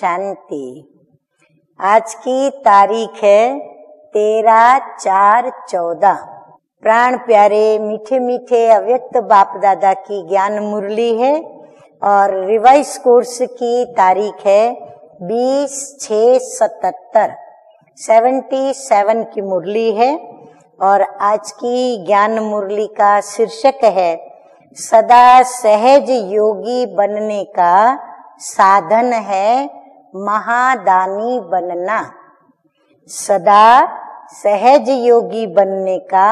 शांति। आज की तारीख है तेरह चार चौदह। प्राण प्यारे, मीठे मीठे, अव्यक्त बाप दादा की ज्ञान मुरली है और रिवाइज कोर्स की तारीख है बीस छ सतहत्तर। सेवेंटी सेवन की मुरली है और आज की ज्ञान मुरली का शीर्षक है सदा सहज योगी बनने का साधन है महादानी बनना। सदा सहज योगी बनने का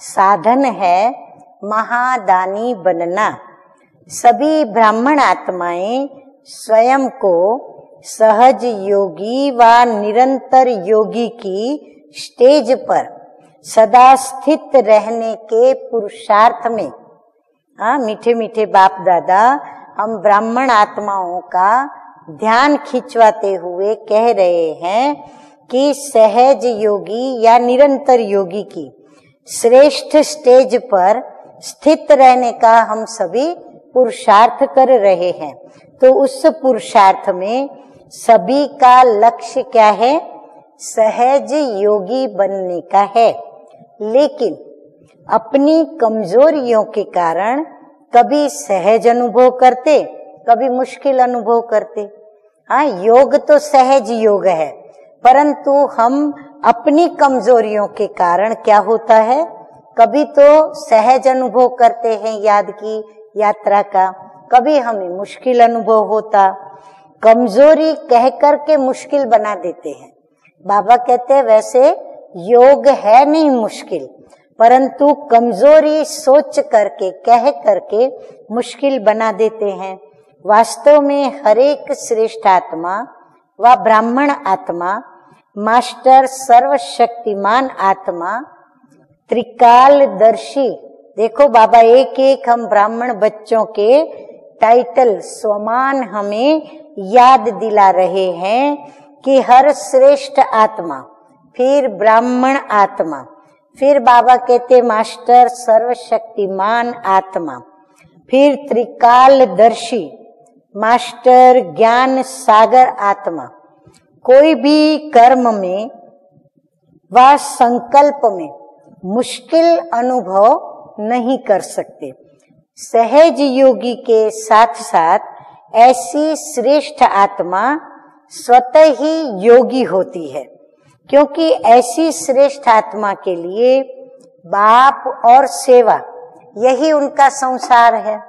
साधन है महादानी बनना। सभी ब्राह्मण आत्माएँ स्वयं को सहज योगी व निरंतर योगी की स्टेज पर सदा स्थित रहने के पुरुषार्थ में। हाँ मीठे मीठे बाप दादा, हम ब्राह्मण आत्माओं का ध्यान खिंचवाते हुए कह रहे हैं कि सहज योगी या निरंतर योगी की श्रेष्ठ स्टेज पर स्थित रहने का हम सभी पुरुषार्थ कर रहे हैं। तो उस पुरुषार्थ में सभी का लक्ष्य क्या है? सहज योगी बनने का है। लेकिन अपनी कमजोरियों के कारण कभी सहज अनुभव करते कभी मुश्किल अनुभव करते। हाँ योग तो सहज योग है, परंतु हम अपनी कमजोरियों के कारण क्या होता है? कभी तो सहज अनुभव करते हैं याद की यात्रा का, कभी हमें मुश्किल अनुभव होता। कमज़ोरी कह कर के मुश्किल बना देते हैं। बाबा कहते हैं, वैसे योग है नहीं मुश्किल, परंतु कमज़ोरी सोच करके, कह करके मुश्किल बना देते हैं। वास्तव में हरेक श्रेष्ठ आत्मा व ब्राह्मण आत्मा, मास्टर सर्वशक्तिमान आत्मा, त्रिकालदर्शी। देखो बाबा एक एक हम ब्राह्मण बच्चों के टाइटल स्वमान हमें याद दिला रहे हैं कि हर श्रेष्ठ आत्मा, फिर ब्राह्मण आत्मा, फिर बाबा कहते मास्टर सर्वशक्तिमान आत्मा, फिर त्रिकालदर्शी। मास्टर ज्ञान सागर आत्मा। कोई भी कर्म में व संकल्प में मुश्किल अनुभव नहीं कर सकते। सहज योगी के साथ साथ ऐसी श्रेष्ठ आत्मा स्वतः ही योगी होती है, क्योंकि ऐसी श्रेष्ठ आत्मा के लिए बाप और सेवा, यही उनका संसार है।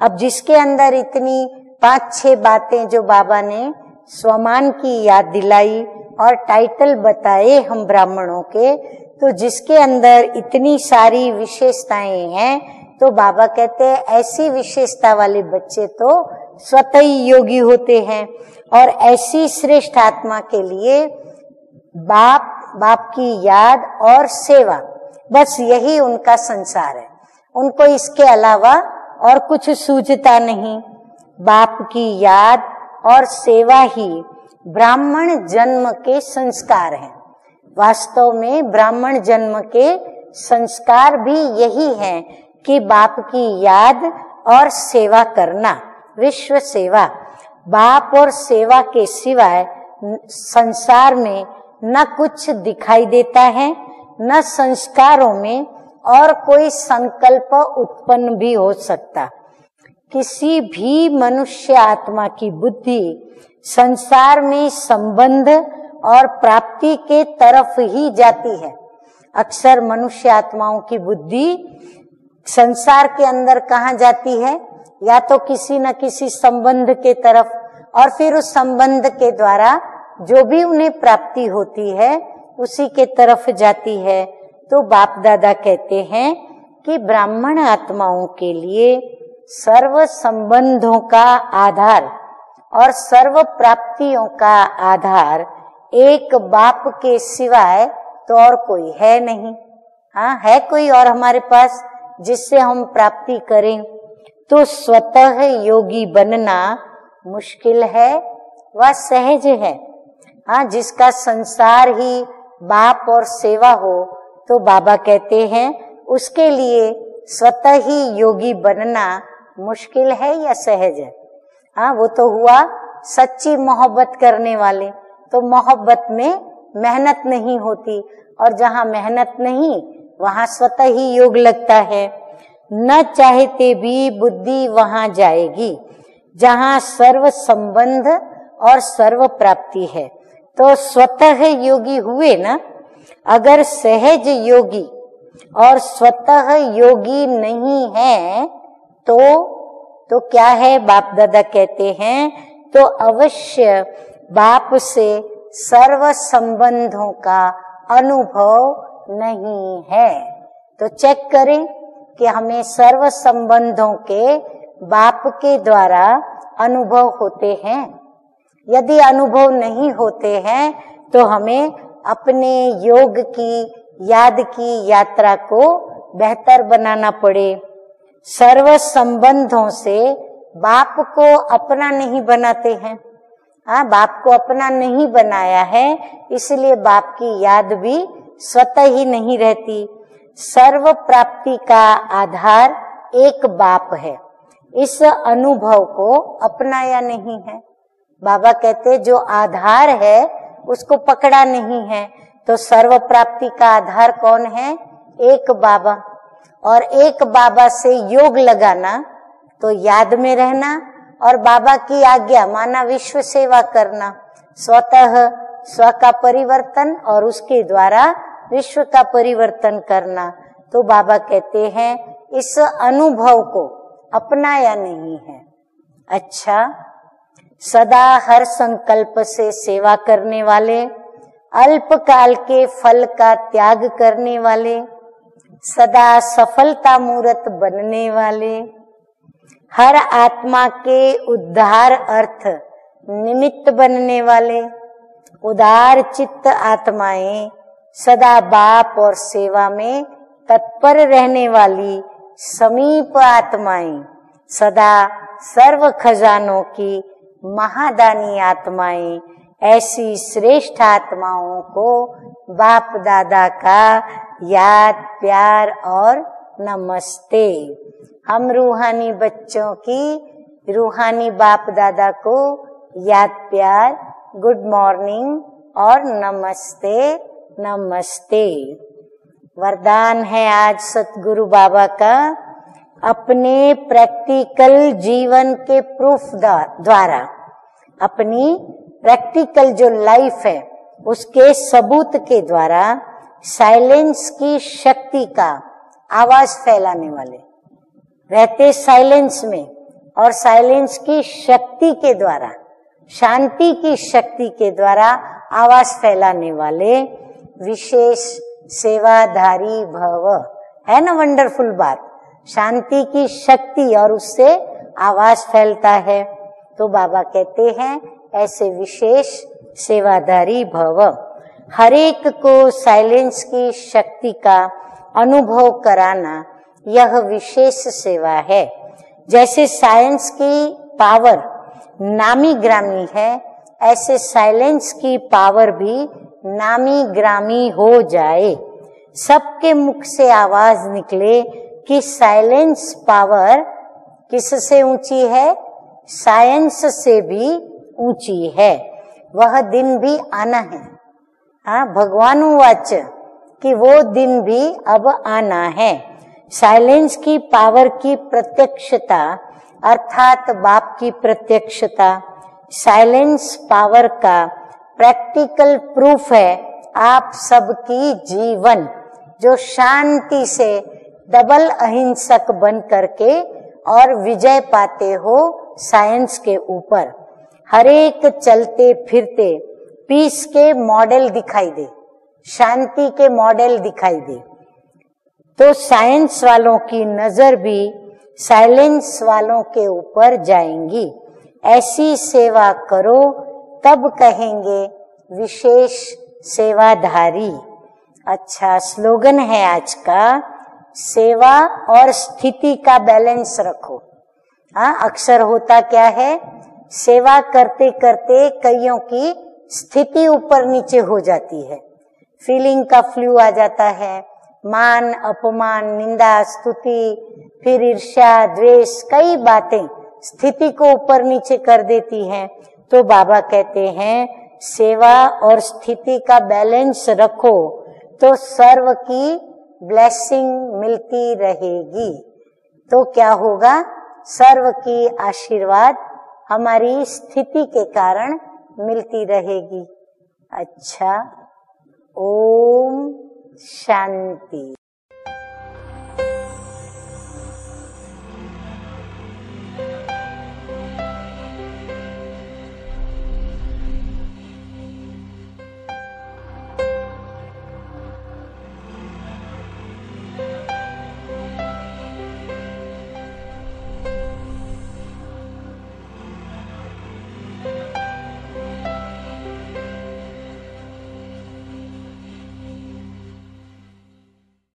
अब जिसके अंदर इतनी पाँच छह बातें जो बाबा ने स्वमान की याद दिलाई और टाइटल बताए हम ब्राह्मणों के तो जिसके अंदर इतनी सारी विशेषताएँ हैं तो बाबा कहते हैं, ऐसी विशेषता वाले बच्चे तो स्वतः योगी होते हैं। और ऐसी श्रेष्ठ आत्मा के लिए बाप बाप की याद और सेवा, बस यही उनका संसार है। उनको इसके अलावा और कुछ सूझता नहीं। बाप की याद और सेवा ही ब्राह्मण जन्म के संस्कार हैं। वास्तव में ब्राह्मण जन्म के संस्कार भी यही हैं कि बाप की याद और सेवा करना, विश्व सेवा। बाप और सेवा के सिवाय संसार में न कुछ दिखाई देता है, न संस्कारों में और कोई संकल्प उत्पन्न भी हो सकता। किसी भी मनुष्य आत्मा की बुद्धि संसार में संबंध और प्राप्ति के तरफ़ ही जाती है। अक्सर मनुष्य आत्माओं की बुद्धि संसार के अंदर कहा जाती है? या तो किसी न किसी संबंध के तरफ़ और फिर उस संबंध के द्वारा जो भी उन्हें प्राप्ति होती है, उसी के तरफ़ जाती है। तो बाप दादा कहते हैं कि ब्राह्मण आत्माओं के लिए सर्व संबंधों का आधार और सर्व प्राप्तियों का आधार एक बाप के सिवाय तो और कोई है नहीं। हाँ है कोई और हमारे पास जिससे हम प्राप्ति करें? तो स्वतः योगी बनना मुश्किल है व सहज है? हाँ जिसका संसार ही बाप और सेवा हो तो बाबा कहते हैं, उसके लिए स्वतः ही योगी बनना मुश्किल है या सहज है? हाँ वो तो हुआ सच्ची मोहब्बत करने वाले। तो मोहब्बत में मेहनत नहीं होती और जहाँ मेहनत नहीं, वहाँ स्वतः ही योग लगता है। न चाहते भी बुद्धि वहाँ जाएगी, जहाँ सर्व संबंध और सर्व प्राप्ति है। तो स्वतः योगी हुए ना? अगर सहज योगी और स्वतः योगी नहीं है तो तो क्या है? बाप दादा कहते हैं तो अवश्य बाप से सर्व संबंधों का अनुभव नहीं है। तो चेक करें कि हमें सर्व संबंधों के बाप के द्वारा अनुभव होते हैं। यदि अनुभव नहीं होते हैं तो हमें अपने योग की, याद की यात्रा को बेहतर बनाना पड़े। सर्व संबंधों से बाप को अपना नहीं बनाते हैं। हाँ बाप को अपना नहीं बनाया है, इसलिए बाप की याद भी स्वतः ही नहीं रहती। सर्व प्राप्ति का आधार एक बाप है। इस अनुभव को अपनाया नहीं है। बाबा कहते जो आधार है, उसको पकड़ा नहीं है। तो सर्व प्राप्ति का आधार कौन है? एक बाबा। और एक बाबा से योग लगाना तो याद में रहना और बाबा की आज्ञा, माना विश्व सेवा करना। स्वतः स्व का परिवर्तन और उसके द्वारा विश्व का परिवर्तन करना। तो बाबा कहते हैं, इस अनुभव को अपनाया नहीं है। अच्छा सदा हर संकल्प से सेवा करने वाले, अल्पकाल के फल का त्याग करने वाले सदा सफलता मूर्त बनने वाले। हर आत्मा के उद्धार अर्थ निमित्त बनने वाले। उदार चित्त आत्माएँ सदा बाप और सेवा में तत्पर रहने वाली समीप आत्माएँ सदा सर्व खजानों की महादानी आत्माएँ ऐसी श्रेष्ठ आत्माओं को बाप दादा का याद, प्यार और नमस्ते। हम रूहानी बच्चों की रूहानी बाप दादा को याद, प्यार, गुड मॉर्निंग और नमस्ते नमस्ते। वरदान है आज सतगुरु बाबा का अपने प्रैक्टिकल जीवन के प्रूफ द्वारा। अपनी प्रैक्टिकल जो लाइफ है, उसके सबूत के द्वारा साइलेंस की शक्ति का आवाज़ फैलाने वाले। रहते साइलेंस में और साइलेंस की शक्ति के द्वारा, शांति की शक्ति के द्वारा आवाज़ फैलाने वाले विशेष सेवाधारी भव। है ना वंडरफुल बात? शांति की शक्ति और उससे आवाज़ फैलता है। तो बाबा कहते हैं, ऐसे विशेष सेवाधारी भव। हरेक को साइलेंस की शक्ति का अनुभव कराना यह विशेष सेवा है। जैसे साइंस की पावर नामी ग्रामी है, ऐसे साइलेंस की पावर भी नामी ग्रामी हो जाए। सबके मुख से आवाज़ निकले कि साइलेंस पावर किससे ऊँची है? साइंस से भी ऊँची है। वह दिन भी आना है। हाँ भगवान वाच कि वो दिन भी अब आना है। साइलेंस की पावर की प्रत्यक्षता, अर्थात बाप की प्रत्यक्षता साइलेंस पावर का प्रैक्टिकल प्रूफ है आप सबकी जीवन, जो शांति से डबल अहिंसक बन करके और विजय पाते हो साइंस के ऊपर। हरेक चलते फिरते पीस के मॉडल दिखाई दे, शांति के मॉडल दिखाई दे। तो साइंस वालों की नज़र भी साइलेंस वालों के ऊपर जाएँगी। ऐसी सेवा करो, तब कहेंगे, विशेष सेवाधारी। अच्छा स्लोगन है आज का, सेवा और स्थिति का बैलेंस रखो। हाँ अक्सर होता क्या है? सेवा करते करते कईयों की स्थिति ऊपर नीचे हो जाती है। फीलिंग का फ्लू आ जाता है। मान, अपमान, निंदा, स्तुति, फिर ईर्ष्या, द्वेष, कई बातें स्थिति को ऊपर नीचे कर देती हैं। तो बाबा कहते हैं, सेवा और स्थिति का बैलेंस रखो तो सर्व की ब्लेसिंग मिलती रहेगी। तो क्या होगा? सर्व की आशीर्वाद हमारी स्थिति के कारण मिलती रहेगी। अच्छा ओम शांति।